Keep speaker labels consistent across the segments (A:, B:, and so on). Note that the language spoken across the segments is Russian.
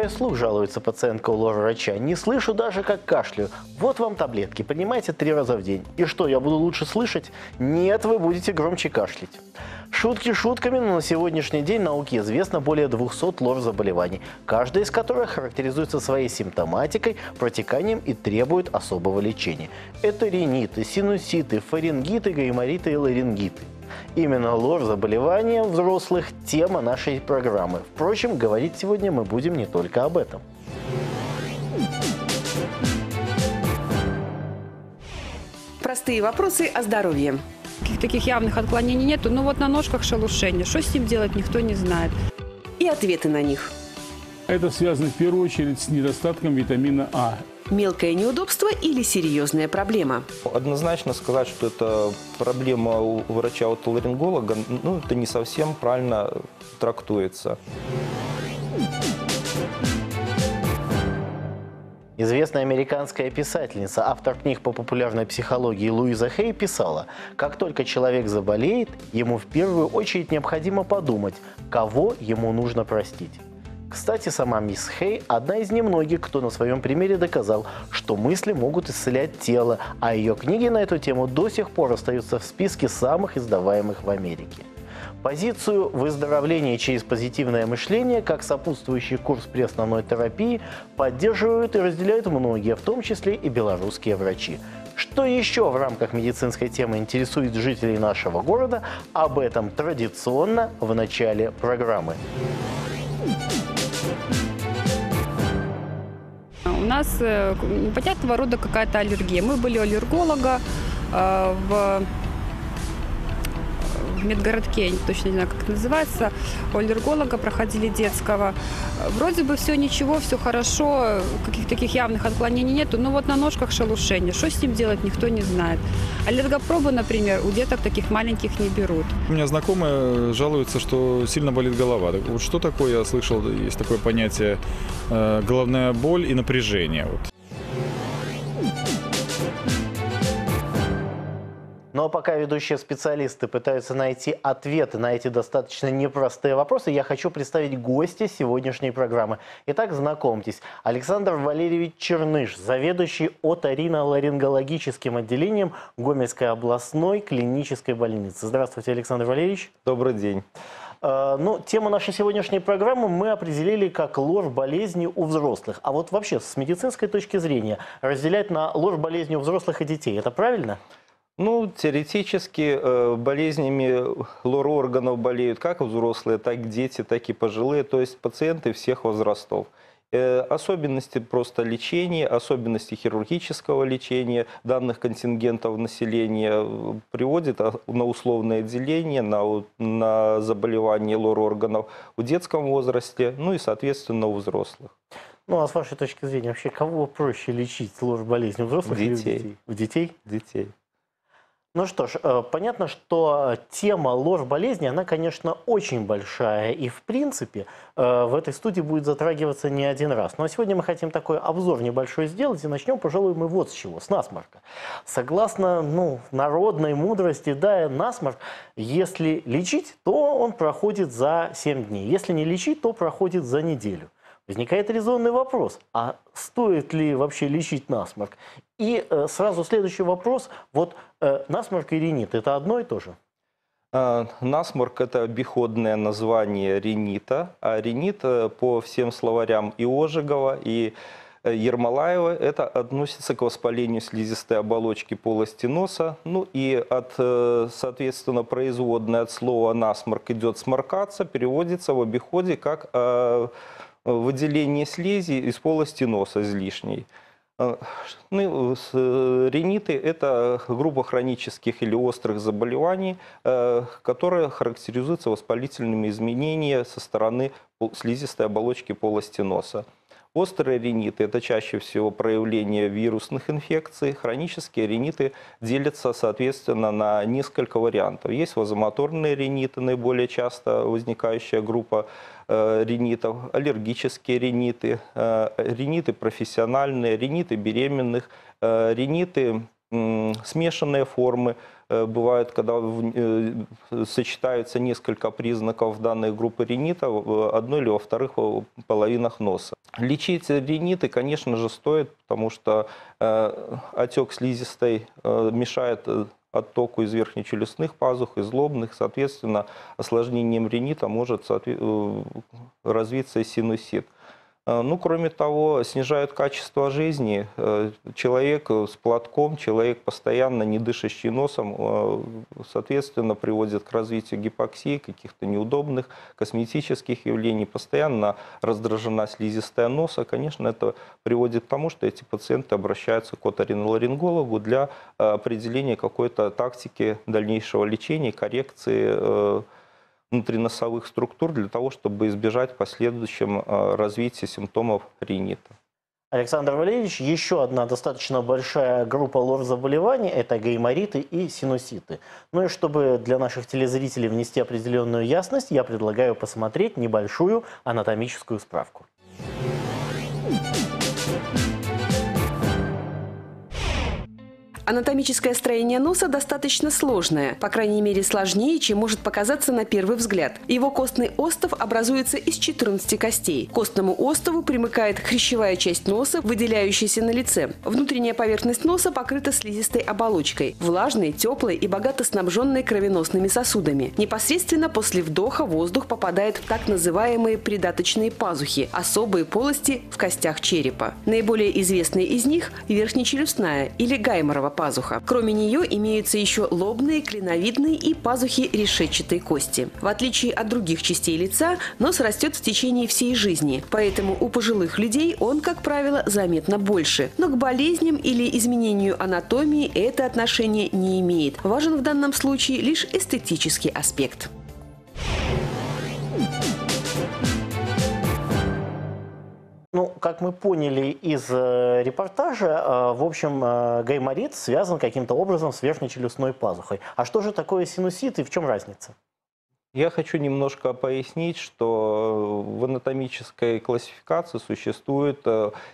A: Теряю слух, жалуется пациентка у лор-врача. Не слышу даже, как кашлю. Вот вам таблетки, принимайте три раза в день. И что, я буду лучше слышать? Нет, вы будете громче кашлять. Шутки шутками, но на сегодняшний день науке известно более 200 лор-заболеваний, каждая из которых характеризуется своей симптоматикой, протеканием и требует особого лечения. Это риниты, синуситы, фарингиты, гаймориты и ларингиты. Именно лор-заболевания взрослых – тема нашей программы. Впрочем, говорить сегодня мы будем не только об этом.
B: Простые вопросы о здоровье.
C: Каких таких явных отклонений нету. Ну вот на ножках шелушение. Что с ним делать, никто не знает.
B: И ответы на них.
D: Это связано в первую очередь с недостатком витамина А.
B: Мелкое неудобство или серьезная проблема?
E: Однозначно сказать, что это проблема у врача-отоларинголога, ну, это не совсем правильно трактуется.
A: Известная американская писательница, автор книг по популярной психологии Луиза Хей писала, как только человек заболеет, ему в первую очередь необходимо подумать, кого ему нужно простить. Кстати, сама мисс Хей – одна из немногих, кто на своем примере доказал, что мысли могут исцелять тело, а ее книги на эту тему до сих пор остаются в списке самых издаваемых в Америке. Позицию выздоровления через позитивное мышление, как сопутствующий курс при основной терапии, поддерживают и разделяют многие, в том числе и белорусские врачи. Что еще в рамках медицинской темы интересует жителей нашего города, об этом традиционно в начале программы.
C: У нас э, непонятного рода какая-то аллергия. Мы были аллерголога э, в медгородке, я точно не знаю, как это называется, у аллерголога проходили детского. Вроде бы все ничего, все хорошо, каких таких явных отклонений нету, но вот на ножках шелушение. Что с ним делать, никто не знает. Аллергопробы, например, у деток таких маленьких не берут.
F: У меня знакомые жалуются, что сильно болит голова. Вот что такое, я слышал, есть такое понятие э, головная боль и напряжение. Вот.
A: Но пока ведущие специалисты пытаются найти ответы на эти достаточно непростые вопросы, я хочу представить гостя сегодняшней программы. Итак, знакомьтесь. Александр Валерьевич Черныш, заведующий оториноларингологическим отделением Гомельской областной клинической больницы. Здравствуйте, Александр Валерьевич.
E: Добрый день.
A: Э, Ну, тему нашей сегодняшней программы мы определили как ложь болезни у взрослых. А вот вообще, с медицинской точки зрения, разделять на ложь болезни у взрослых и детей, это правильно?
E: Ну, теоретически э, болезнями лор-органов болеют как взрослые, так дети, так и пожилые, то есть пациенты всех возрастов. Э, Особенности просто лечения, особенности хирургического лечения данных контингентов населения э, приводят а, на условное деление, на, на заболевания лор-органов в детском возрасте, ну и, соответственно, у взрослых.
A: Ну, а с вашей точки зрения, вообще, кого проще лечить ложь болезни, у взрослых или у
E: Детей.
A: детей? У детей?
E: Детей.
A: Ну что ж, э, понятно, что тема ложь болезни, она, конечно, очень большая. И, в принципе, э, в этой студии будет затрагиваться не один раз. Но сегодня мы хотим такой обзор небольшой сделать. И начнем, пожалуй, мы вот с чего, с насморка. Согласно ну, народной мудрости, да, насморк, если лечить, то он проходит за 7 дней. Если не лечить, то проходит за неделю. Возникает резонный вопрос, а стоит ли вообще лечить насморк? И э, сразу следующий вопрос, вот э, насморк и ринит, это одно и то же?
E: А, Насморк – это обиходное название ринита, а ринит э, по всем словарям и Ожегова, и э, Ермолаева – это относится к воспалению слизистой оболочки полости носа. Ну и, от, э, соответственно, производное от слова «насморк» идет «сморкаться», переводится в обиходе как э, выделение слизи из полости носа излишней. Э, Ну, с- э, риниты – это группа хронических или острых заболеваний, э, которые характеризуются воспалительными изменениями со стороны слизистой оболочки полости носа. Острые риниты – это чаще всего проявление вирусных инфекций. Хронические риниты делятся, соответственно, на несколько вариантов. Есть вазомоторные риниты, наиболее часто возникающая группа ринитов, аллергические риниты, э, риниты профессиональные, риниты беременных, э, риниты смешанные формы. Э, Бывают, когда э, сочетаются несколько признаков данной группы ринита в одной или во вторых э, половинах носа. Лечить риниты, конечно же, стоит, потому что э, отек слизистой э, мешает э, оттоку из верхнечелюстных пазух, из лобных, соответственно, осложнением ринита может э, развиться синусит. Э, Ну, кроме того, снижают качество жизни. Э, Человек с платком, человек постоянно не дышащий носом, э, соответственно, приводит к развитию гипоксии, каких-то неудобных косметических явлений. Постоянно раздражена слизистая носа. Конечно, это приводит к тому, что эти пациенты обращаются к оториноларингологу для определения какой-то тактики дальнейшего лечения, коррекции внутриносовых структур для того, чтобы избежать в последующем э, развития симптомов ринита.
A: Александр Валерьевич, еще одна достаточно большая группа лор-заболеваний – это гаймориты и синуситы. Ну и чтобы для наших телезрителей внести определенную ясность, я предлагаю посмотреть небольшую анатомическую справку.
B: Анатомическое строение носа достаточно сложное, по крайней мере сложнее, чем может показаться на первый взгляд. Его костный остов образуется из 14 костей. К костному остову примыкает хрящевая часть носа, выделяющаяся на лице. Внутренняя поверхность носа покрыта слизистой оболочкой, влажной, теплой и богато снабженной кровеносными сосудами. Непосредственно после вдоха воздух попадает в так называемые придаточные пазухи – особые полости в костях черепа. Наиболее известные из них – верхнечелюстная или гайморова пазуха. Кроме нее имеются еще лобные, клиновидные и пазухи решетчатой кости. В отличие от других частей лица, нос растет в течение всей жизни, поэтому у пожилых людей он, как правило, заметно больше. Но к болезням или изменению анатомии это отношение не имеет. Важен в данном случае лишь эстетический аспект.
A: Ну, как мы поняли из э, репортажа, э, в общем, э, гайморит связан каким-то образом с верхнечелюстной пазухой. А что же такое синусит и в чем разница?
E: Я хочу немножко пояснить, что в анатомической классификации существуют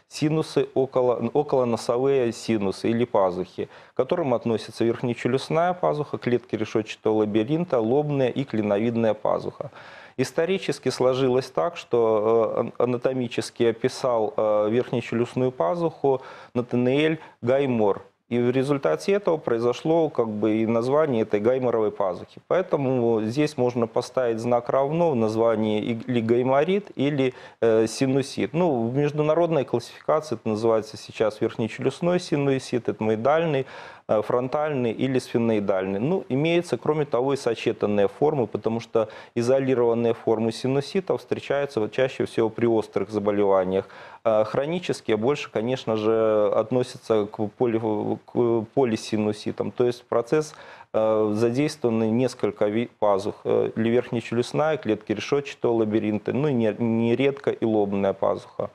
E: синусы, около, околоносовые синусы или пазухи, к которым относятся верхнечелюстная пазуха, клетки решетчатого лабиринта, лобная и клиновидная пазуха. Исторически сложилось так, что э, анатомически описал э, верхнечелюстную пазуху Натаниэль Гаймор. И в результате этого произошло как бы и название этой гайморовой пазухи. Поэтому здесь можно поставить знак равно в названии или гайморит, или э, синусит. Ну, в международной классификации это называется сейчас верхнечелюстной синусит, этмоидальный, э, фронтальный или сфеноидальный. Ну, имеется, кроме того, и сочетанные формы, потому что изолированные формы синуситов встречаются чаще всего при острых заболеваниях. А Хронические больше, конечно же, относятся к, поли, к полисинуситам, то есть процесс э, задействованы несколько пазух, э, или верхнечелюстная, клетки решетчатого лабиринта, ну и не- нередко и лобная пазуха.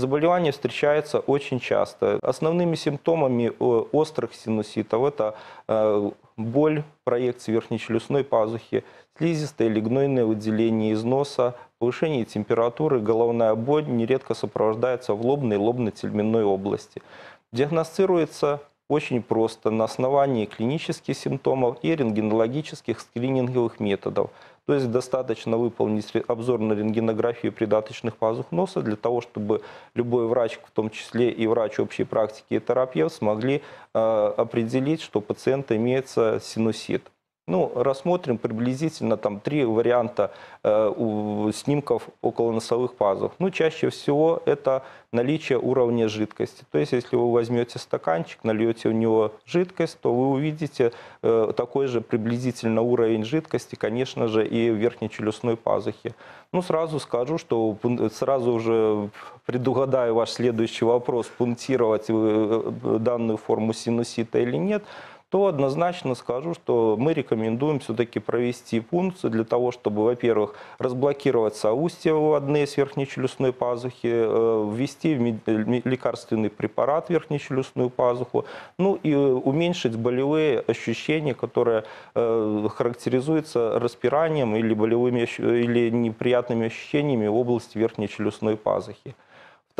E: Заболевание встречается очень часто. Основными симптомами э, острых синуситов это э, боль проекции верхнечелюстной пазухи, слизистое или гнойное выделение из носа, повышение температуры, головная боль нередко сопровождается в лобной и лобно-тельменной области. Диагностируется очень просто на основании клинических симптомов и рентгенологических скрининговых методов. То есть достаточно выполнить обзорную рентгенографию придаточных пазух носа для того, чтобы любой врач, в том числе и врач общей практики и терапевт, смогли э, определить, что у пациента имеется синусит. Ну, рассмотрим приблизительно там три варианта э, у снимков околоносовых пазух. Ну, чаще всего это наличие уровня жидкости. То есть, если вы возьмете стаканчик, нальете в него жидкость, то вы увидите э, такой же приблизительно уровень жидкости, конечно же, и в верхнечелюстной пазухе. Ну, сразу скажу, что сразу уже предугадаю ваш следующий вопрос, пунктировать э, данную форму синусита или нет то однозначно скажу, что мы рекомендуем все-таки провести пункцию для того, чтобы, во-первых, разблокировать соустья выводные с верхнечелюстной пазухи, э, ввести ме- лекарственный препарат в верхнечелюстную пазуху, ну и э, уменьшить болевые ощущения, которые э, характеризуются распиранием или болевыми или неприятными ощущениями в области верхнечелюстной пазухи.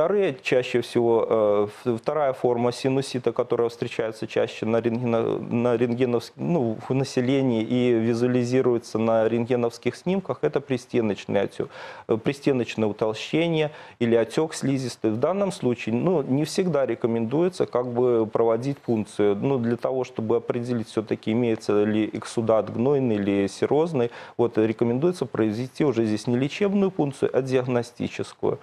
E: Вторые, чаще всего, э, вторая форма синусита, которая встречается чаще на, рентгено, на рентгеновск, ну, в населении и визуализируется на рентгеновских снимках, это пристеночный отек, э, пристеночное утолщение или отек слизистый. В данном случае ну, не всегда рекомендуется как бы проводить пункцию. Ну, для того, чтобы определить все-таки, имеется ли эксудат гнойный или серозный, вот, рекомендуется произвести уже здесь не лечебную пункцию, а диагностическую.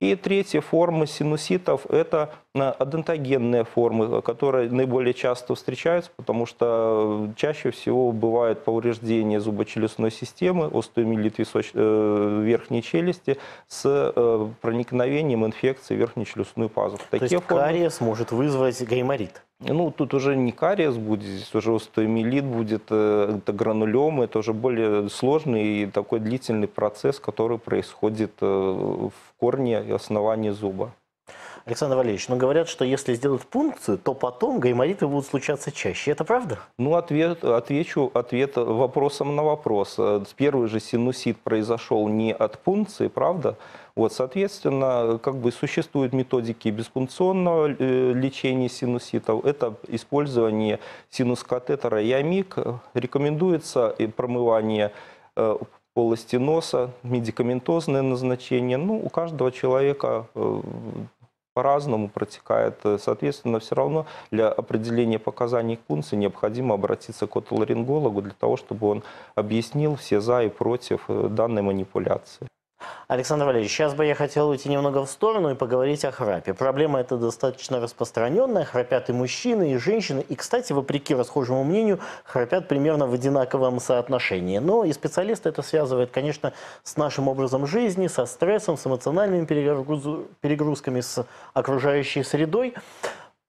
E: И третья форма синуситов – это э, адентогенные формы, которые наиболее часто встречаются, потому что чаще всего бывает повреждение зубочелюстной системы, височ... Э, верхней челюсти с э, проникновением инфекции в верхнечелюстную пазуху.
A: То есть формы... кариес может вызвать гайморит?
E: Ну, тут уже не кариес будет, здесь уже остеомилит будет, это гранулемы, это уже более сложный и такой длительный процесс, который происходит в корне и основании зуба.
A: Александр Валерьевич, ну говорят, что если сделать пункцию, то потом гаймориты будут случаться чаще. Это правда?
E: Ну, ответ, отвечу ответ вопросом на вопрос. Первый же синусит произошел не от пункции, правда? Вот, соответственно, как бы существуют методики беспункционного э, лечения синуситов. Это использование синус-катетера Ямик. Рекомендуется промывание э, полости носа, медикаментозное назначение. Ну, у каждого человека э, по-разному протекает. Соответственно, все равно для определения показаний к пункции необходимо обратиться к отоларингологу для того, чтобы он объяснил все за и против данной манипуляции.
A: Александр Валерьевич, сейчас бы я хотел уйти немного в сторону и поговорить о храпе. Проблема эта достаточно распространенная. Храпят и мужчины, и женщины. И, кстати, вопреки расхожему мнению, храпят примерно в одинаковом соотношении. Но и специалисты это связывают, конечно, с нашим образом жизни, со стрессом, с эмоциональными перегрузками, с окружающей средой.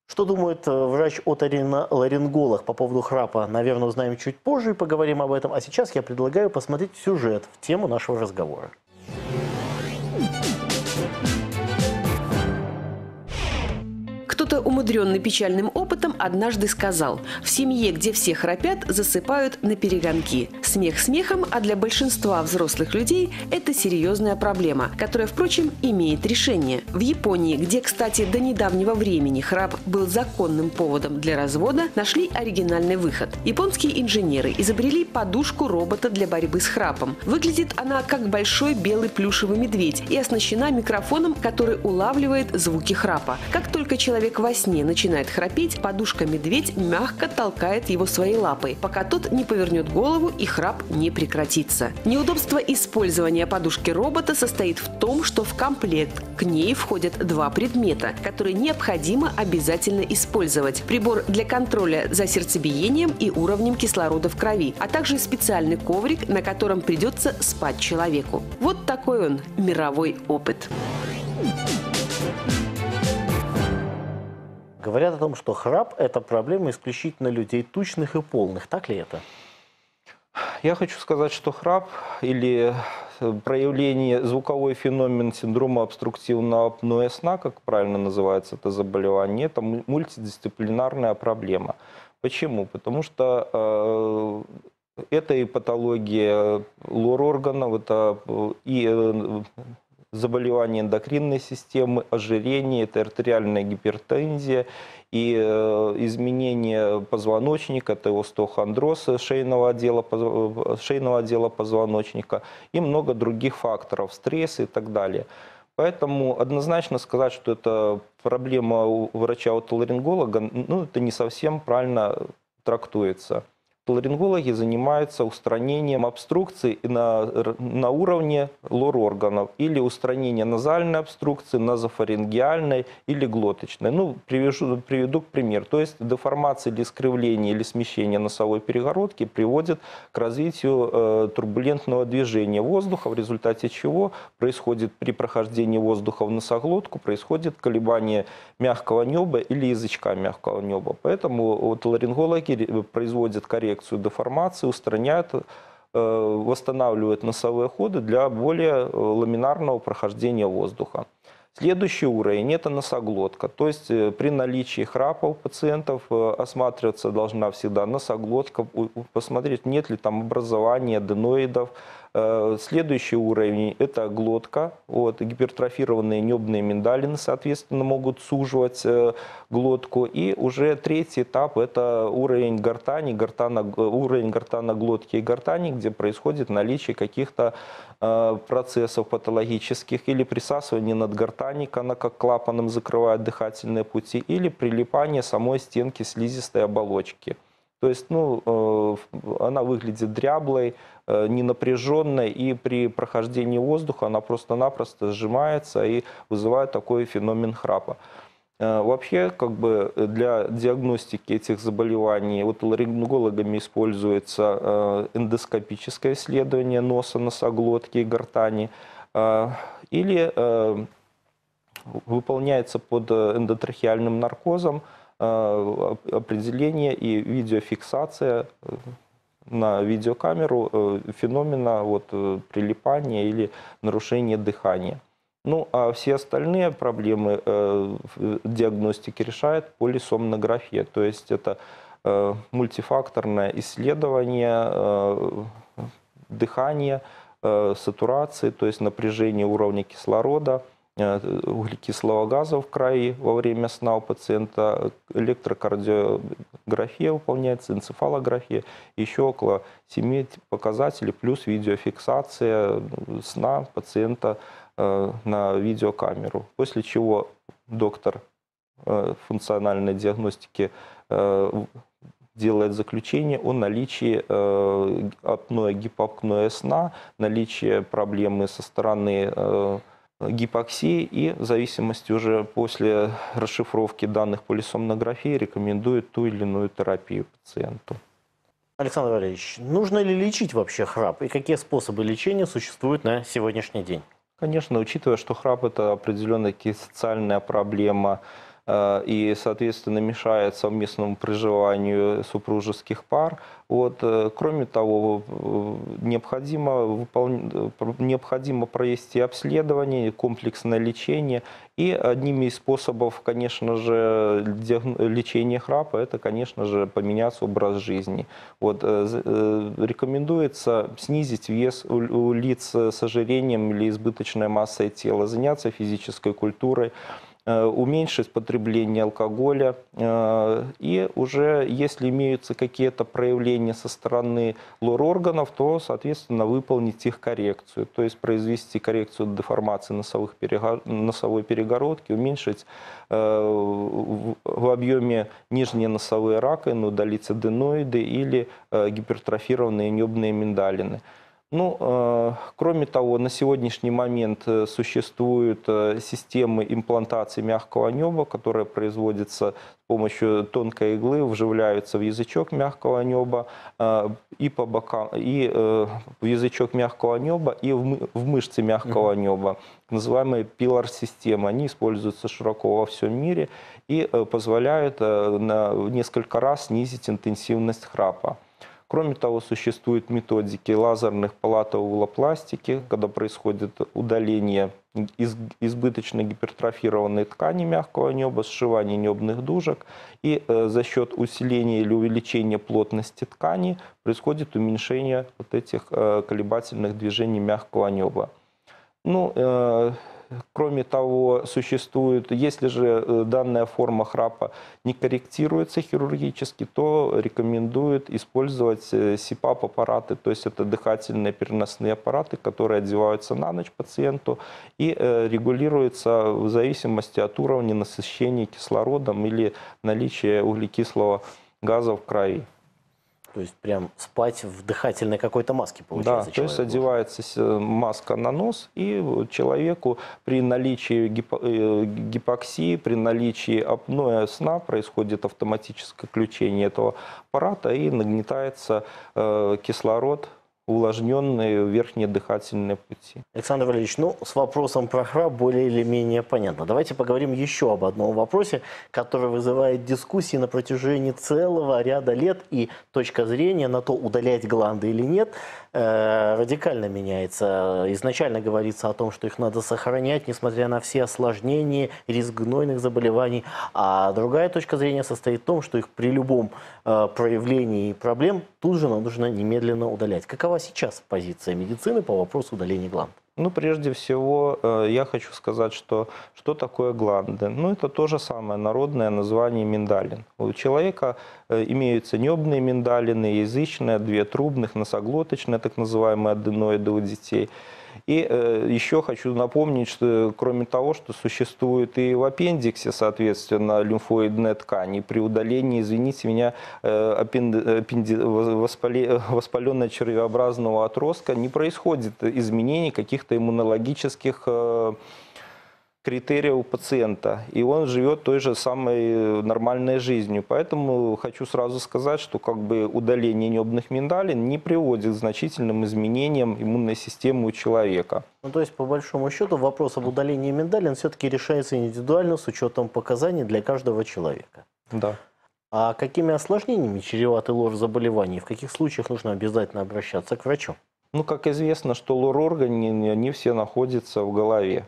A: Что думает э, врач-оториноларинголог по поводу храпа, наверное, узнаем чуть позже и поговорим об этом. А сейчас я предлагаю посмотреть сюжет в тему нашего разговора.
B: Кто-то, умудренный печальным опытом, однажды сказал, в семье, где все храпят, засыпают на перегонки. Смех смехом, а для большинства взрослых людей это серьезная проблема, которая, впрочем, имеет решение. В Японии, где, кстати, до недавнего времени храп был законным поводом для развода, нашли оригинальный выход. Японские инженеры изобрели подушку-робота для борьбы с храпом. Выглядит она как большой белый плюшевый медведь и оснащена микрофоном, который улавливает звуки храпа. Как только человек во сне начинает храпеть, подушка-медведь мягко толкает его своей лапой, пока тот не повернет голову и храп не прекратится. Неудобство использования подушки робота состоит в том, что в комплект к ней входят два предмета, которые необходимо обязательно использовать. Прибор для контроля за сердцебиением и уровнем кислорода в крови, а также специальный коврик, на котором придется спать человеку. Вот такой он мировой опыт.
A: Говорят о том, что храп – это проблема исключительно людей тучных и полных. Так ли это?
E: Я хочу сказать, что храп или э, проявление, звуковой феномен синдрома обструктивного апноэ сна, как правильно называется это заболевание, это мультидисциплинарная проблема. Почему? Потому что э, это и патология лор органов, это э, и э, заболевания эндокринной системы, ожирение, это артериальная гипертензия и э, изменение позвоночника, это остеохондроз шейного отдела, э, шейного отдела позвоночника и много других факторов, стресс и так далее. Поэтому однозначно сказать, что это проблема у врача-отоларинголога, ну, это не совсем правильно трактуется ларингологи занимаются устранением обструкций на, на уровне лор-органов или устранение назальной обструкции, назофарингеальной или глоточной. Ну, привяжу, приведу к примеру. То есть деформация или искривление или смещение носовой перегородки приводит к развитию э, турбулентного движения воздуха, в результате чего происходит при прохождении воздуха в носоглотку, происходит колебание мягкого неба или язычка мягкого неба. Поэтому вот ларингологи производят коррекцию коррекцию деформации, устраняют, э, восстанавливают носовые ходы для более э, ламинарного прохождения воздуха. Следующий уровень – это носоглотка. То есть э, при наличии храпа у пациентов осматриваться должна всегда носоглотка, посмотреть, нет ли там образования аденоидов, Следующий уровень – это глотка. Вот, гипертрофированные небные миндалины, соответственно, могут суживать э, глотку. И уже третий этап – это уровень гортани, гортана, уровень гортана глотки и гортани, где происходит наличие каких-то э, процессов патологических или присасывание надгортанника, она как клапаном закрывает дыхательные пути, или прилипание самой стенки слизистой оболочки. То есть, ну, э, она выглядит дряблой, э, ненапряженной, и при прохождении воздуха она просто-напросто сжимается и вызывает такой феномен храпа. Э, Вообще, как бы для диагностики этих заболеваний отоларингологами используется э, эндоскопическое исследование носа, носоглотки и гортани, э, или э, выполняется под э, эндотрахеальным наркозом э, оп- определение и видеофиксация э, на видеокамеру э, феномена вот, э, прилипания или нарушения дыхания. Ну, а все остальные проблемы э, в диагностике решает полисомнография. То есть это мультифакторное исследование дыхания, сатурации, то есть напряжение уровня кислорода, углекислого газа в крови во время сна у пациента, электрокардиография выполняется, энцефалография, еще около 7 показателей, плюс видеофиксация сна пациента э, на видеокамеру. После чего доктор э, функциональной диагностики э, делает заключение о наличии э, апноэ, гипоапноэ сна, наличии проблемы со стороны э, гипоксии и в зависимости уже после расшифровки данных полисомнографии рекомендует ту или иную терапию пациенту.
A: Александр Валерьевич, нужно ли лечить вообще храп и какие способы лечения существуют на сегодняшний день?
E: Конечно, учитывая, что храп – это определенная социальная проблема, и, соответственно, мешает совместному проживанию супружеских пар. Вот. э, Кроме того, э, необходимо, выполн- э, необходимо провести обследование, комплексное лечение. И одним из способов, конечно же, лечения храпа – это, конечно же, поменять образ жизни. Вот, э, э, рекомендуется снизить вес у, лиц с ожирением или избыточной массой тела, заняться физической культурой, э, уменьшить потребление алкоголя. э, И уже если имеются какие-то проявления со стороны лор-органов, то, соответственно, выполнить их коррекцию. То есть произвести коррекцию деформации носовых перего- носовой перегородки, уменьшить э, в объеме нижние носовые раковины, удалить аденоиды или э, гипертрофированные небные миндалины. Ну, э, кроме того, на сегодняшний момент э, существуют э, системы имплантации мягкого неба, которые производятся с помощью тонкой иглы, вживляются в язычок мягкого неба и по бокам, и в язычок мягкого неба, и в, мы- в мышцы мягкого неба, называемые пилар-системы. Они используются широко во всем мире и позволяют на несколько раз снизить интенсивность храпа. Кроме того, существуют методики лазерных палатоуглопластики, когда происходит удаление из- избыточно гипертрофированной ткани мягкого неба, сшивание небных дужек, и э, за счет усиления или увеличения плотности ткани происходит уменьшение вот этих э, колебательных движений мягкого неба. Ну, э, кроме того, существует, если же э, данная форма храпа не корректируется хирургически, то рекомендуют использовать э, СИПАП-аппараты, то есть это дыхательные переносные аппараты, которые одеваются на ночь пациенту и э, регулируются в зависимости от уровня насыщения кислородом или наличия углекислого газа в крови.
A: То есть прям спать в дыхательной какой-то маске
E: Да,
A: получается
E: то есть одевается с- маска на нос, и вот человеку при наличии э, гипоксии, при наличии апноэ сна происходит автоматическое включение этого аппарата и нагнетается э, кислород, увлажненные верхние дыхательные пути.
A: Александр Валерьевич, ну, с вопросом про храп более или менее понятно. Давайте поговорим еще об одном вопросе, который вызывает дискуссии на протяжении целого ряда лет, и точка зрения на то, удалять гланды или нет, э, радикально меняется. Изначально говорится о том, что их надо сохранять, несмотря на все осложнения, риск гнойных заболеваний, а другая точка зрения состоит в том, что их при любом э, проявлении проблем тут же нужно немедленно удалять. Какова сейчас позиция медицины по вопросу удаления гланд?
E: Ну, прежде всего, э, я хочу сказать, что что такое гланды? Ну, это то же самое народное название миндалин. У человека э, имеются небные миндалины, язычные, две трубных, носоглоточные, так называемые аденоиды у детей – и э, еще хочу напомнить, что кроме того, что существует и в аппендиксе, соответственно, лимфоидная ткань, и при удалении, извините меня, э, аппенди... воспале... воспаленного червеобразного отростка не происходит изменений каких-то иммунологических э, критерия у пациента, и он живет той же самой нормальной жизнью. Поэтому хочу сразу сказать, что как бы удаление небных миндалин не приводит к значительным изменениям иммунной системы у человека.
A: Ну, то есть, по большому счету, вопрос об удалении миндалин все-таки решается индивидуально с учетом показаний для каждого человека.
E: Да.
A: А какими осложнениями чреваты лор заболеваний? В каких случаях нужно обязательно обращаться к врачу?
E: Ну, как известно, что лор-органы, они все находятся в голове.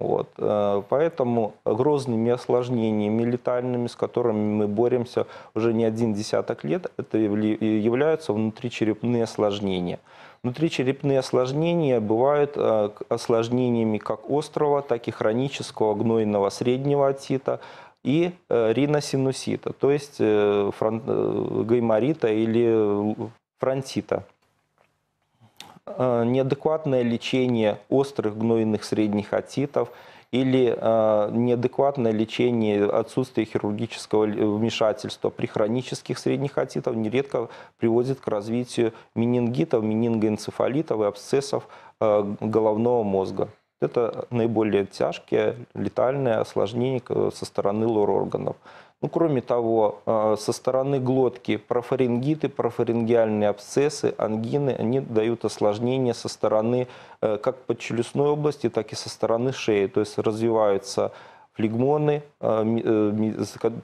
E: Вот. Э, поэтому грозными осложнениями летальными, с которыми мы боремся уже не один десяток лет, это являются внутричерепные осложнения. Внутричерепные осложнения бывают э, осложнениями как острого, так и хронического гнойного среднего отита и э, риносинусита, то есть гайморита или фронтита. Э, неадекватное лечение острых гнойных средних отитов или э, неадекватное лечение отсутствия хирургического вмешательства при хронических средних отитов нередко приводит к развитию менингитов, менингоэнцефалитов и абсцессов э, головного мозга. Это наиболее тяжкие летальные осложнения со стороны лор-органов. Ну, кроме того, э, со стороны глотки профарингиты, профарингиальные абсцессы, ангины, они дают осложнения со стороны э, как подчелюстной области, так и со стороны шеи. То есть развиваются флегмоны, э,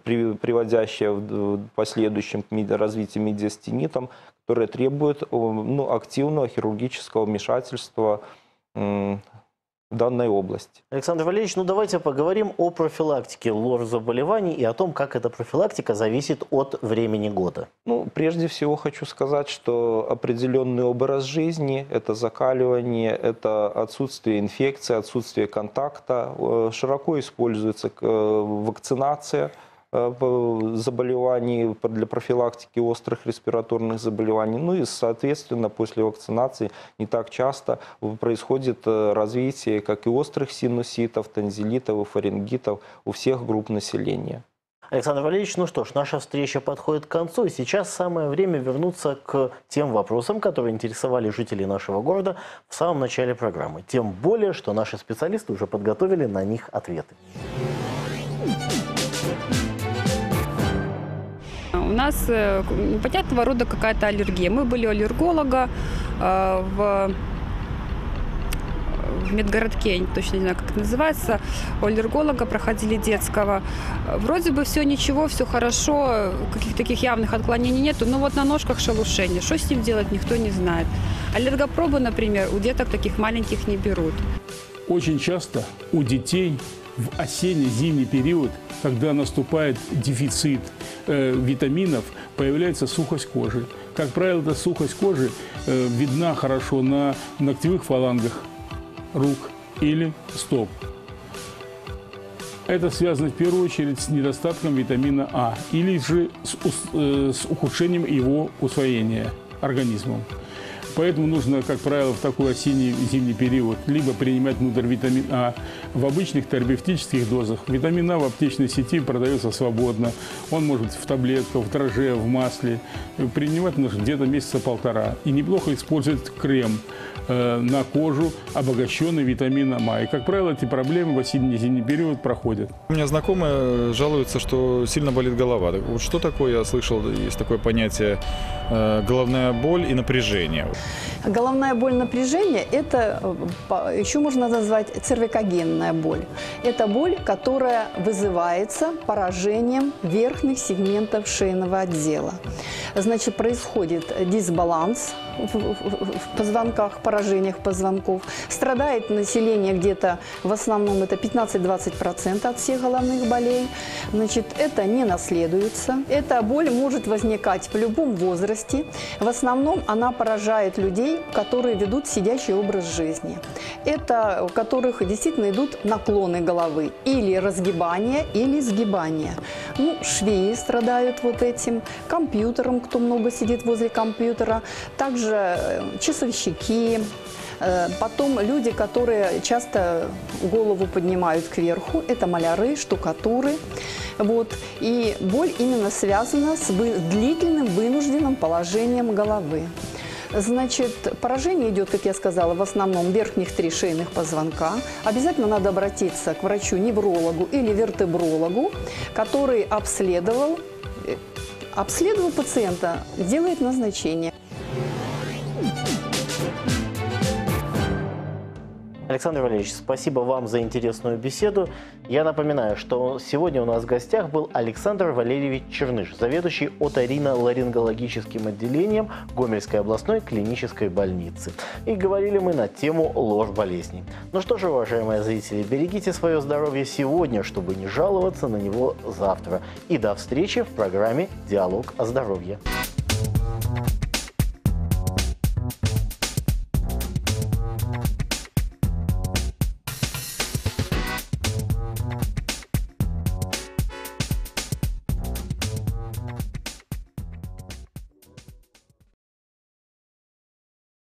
E: приводящие в последующем к развитию медиастенитом, которые требуют ну, активного хирургического вмешательства данной области.
A: Александр Валерьевич, ну давайте поговорим о профилактике лор-заболеваний и о том, как эта профилактика зависит от времени года.
E: Ну, прежде всего хочу сказать, что определенный образ жизни, это закаливание, это отсутствие инфекции, отсутствие контакта, э, широко используется э, вакцинация – заболеваний, для профилактики острых респираторных заболеваний. Ну и, соответственно, после вакцинации не так часто происходит э, развитие как и острых синуситов, танзелитов и фарингитов у всех групп населения.
A: Александр Валерьевич, ну что ж, наша встреча подходит к концу, и сейчас самое время вернуться к тем вопросам, которые интересовали жителей нашего города в самом начале программы. Тем более, что наши специалисты уже подготовили на них ответы.
C: У нас э, непонятного рода какая-то аллергия. Мы были у аллерголога э, в в медгородке, я точно не знаю, как это называется, у аллерголога проходили детского. Вроде бы все ничего, все хорошо, каких-то таких явных отклонений нету, но вот на ножках шелушение. Что с ним делать, никто не знает. Аллергопробы, например, у деток таких маленьких не берут.
D: Очень часто у детей в осенне-зимний период, когда наступает дефицит э, витаминов, появляется сухость кожи. Как правило, эта сухость кожи э, видна хорошо на ногтевых фалангах рук или стоп. Это связано в первую очередь с недостатком витамина А или же с, э, с ухудшением его усвоения организмом. Поэтому нужно, как правило, в такой осенний зимний период либо принимать внутрь витамин А в обычных терапевтических дозах. Витамин А в аптечной сети продается свободно. Он может в таблетках, в дроже, в масле. Принимать нужно где-то месяца полтора. И неплохо использовать крем на кожу, обогащенный витамином А. И, как правило, эти проблемы в осенне-зимний период проходят.
F: У меня знакомые жалуются, что сильно болит голова. Вот что такое, я слышал, есть такое понятие э, головная боль и напряжение.
G: Головная боль напряжение – это э, еще можно назвать цервикогенная боль. Это боль, которая вызывается поражением верхних сегментов шейного отдела. Значит, происходит дисбаланс в позвонках, поражениях позвонков. Страдает население где-то, в основном это 15-20% от всех головных болей. Значит, это не наследуется. Эта боль может возникать в любом возрасте. В основном она поражает людей, которые ведут сидячий образ жизни. Это у которых действительно идут наклоны головы. Или разгибание, или сгибание. Ну, швеи страдают вот этим, компьютером, кто много сидит возле компьютера, также э, часовщики, Э, Потом люди, которые часто голову поднимают кверху, это маляры, штукатуры. Вот. И боль именно связана с длительным вынужденным положением головы. Значит, поражение идет, как я сказала, в основном верхних три шейных позвонка. Обязательно надо обратиться к врачу-неврологу или вертебрологу, который обследовал, э, обследовал пациента, делает назначение.
A: Александр Валерьевич, спасибо вам за интересную беседу. Я напоминаю, что сегодня у нас в гостях был Александр Валерьевич Черныш, заведующий оторино-ларингологическим отделением Гомельской областной клинической больницы. И говорили мы на тему ложь болезней. Ну что же, уважаемые зрители, берегите свое здоровье сегодня, чтобы не жаловаться на него завтра. И до встречи в программе «Диалог о здоровье».